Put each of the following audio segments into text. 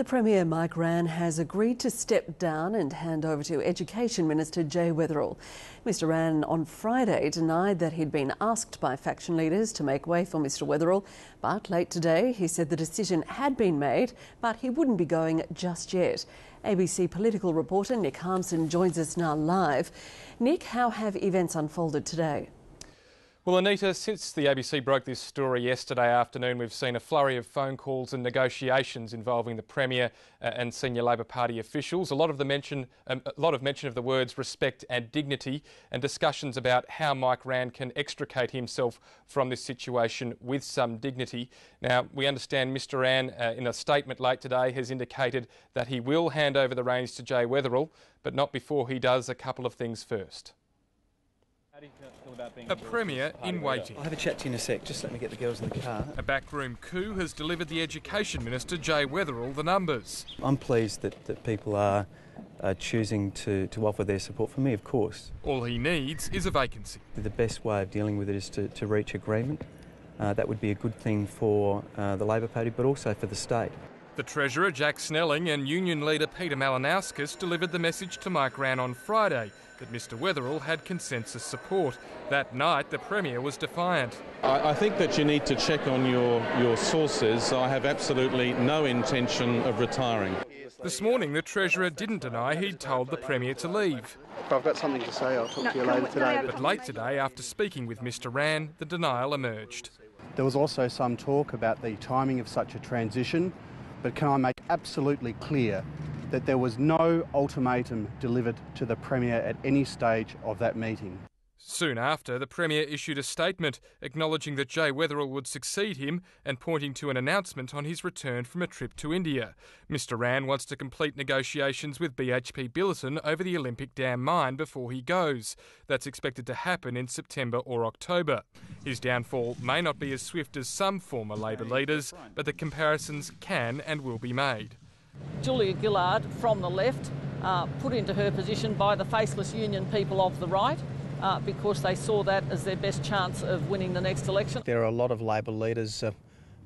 The Premier Mike Rann has agreed to step down and hand over to Education Minister Jay Weatherill. Mr Rann on Friday denied that he'd been asked by faction leaders to make way for Mr Weatherill, but late today he said the decision had been made, but he wouldn't be going just yet. ABC political reporter Nick Harmsen joins us now live. Nick, how have events unfolded today? Well, Anita, since the ABC broke this story yesterday afternoon, we've seen a flurry of phone calls and negotiations involving the Premier uh, and senior Labor Party officials. A lot of the mention, um, a lot of mention of the words respect and dignity, and discussions about how Mike Rann can extricate himself from this situation with some dignity. Now, we understand Mr Rann, uh, in a statement late today, has indicated that he will hand over the reins to Jay Weatherill, but not before he does a couple of things first. A premier in waiting. I'll have a chat to you in a sec. Just let me get the girls in the car. A backroom coup has delivered the Education Minister, Jay Weatherill, the numbers. I'm pleased that, that people are uh, choosing to, to offer their support for me, of course. All he needs is a vacancy. The best way of dealing with it is to, to reach agreement. Uh, that would be a good thing for uh, the Labor Party, but also for the state. The Treasurer, Jack Snelling, and Union leader Peter Malinauskas delivered the message to Mike Rann on Friday that Mr Weatherill had consensus support. That night, the Premier was defiant. I, I, think that you need to check on your, your sources. I have absolutely no intention of retiring. This morning, the Treasurer didn't deny he'd told the Premier to leave. If I've got something to say, I'll talk no, to you later today. But late today, after speaking with Mr Rann, the denial emerged. There was also some talk about the timing of such a transition. But can I make absolutely clear that there was no ultimatum delivered to the Premier at any stage of that meeting? Soon after, the Premier issued a statement acknowledging that Jay Weatherill would succeed him and pointing to an announcement on his return from a trip to India. Mr Rann wants to complete negotiations with BHP Billiton over the Olympic Dam mine before he goes. That's expected to happen in September or October. His downfall may not be as swift as some former Labor leaders, but the comparisons can and will be made. Julia Gillard from the left, uh, put into her position by the faceless union people of the right uh, because they saw that as their best chance of winning the next election. There are a lot of Labor leaders. Uh,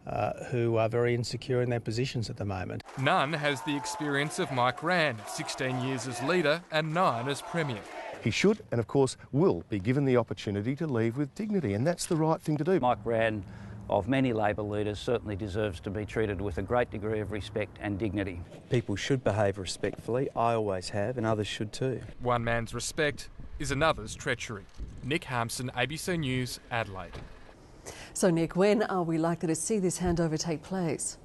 uh, who are very insecure in their positions at the moment. None has the experience of Mike Rann, 16 years as leader and nine as Premier. He should and, of course, will be given the opportunity to leave with dignity, and that's the right thing to do. Mike Rann, of many Labor leaders, certainly deserves to be treated with a great degree of respect and dignity. People should behave respectfully. I always have, and others should too. One man's respect is another's treachery. Nick Harmsen, ABC News, Adelaide. So, Nick, when are we likely to see this handover take place?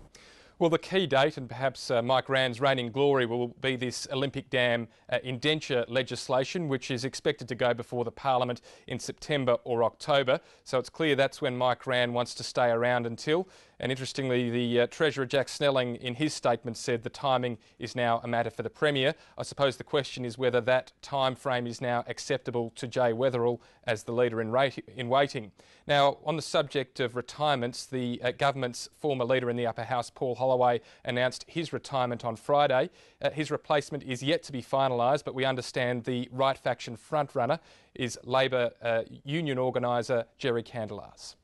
Well, the key date, and perhaps uh, Mike Rann's reigning glory, will be this Olympic Dam uh, indenture legislation, which is expected to go before the Parliament in September or October. So it's clear that's when Mike Rann wants to stay around until. And interestingly, the uh, Treasurer Jack Snelling, in his statement, said the timing is now a matter for the Premier. I suppose the question is whether that time frame is now acceptable to Jay Weatherill as the leader in, in waiting. Now, on the subject of retirements, the uh, government's former leader in the upper house, Paul Holloway, announced his retirement on Friday. Uh, his replacement is yet to be finalised, but we understand the right faction frontrunner is Labor uh, union organiser Gerry Kandelaars.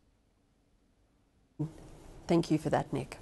Thank you for that, Nick.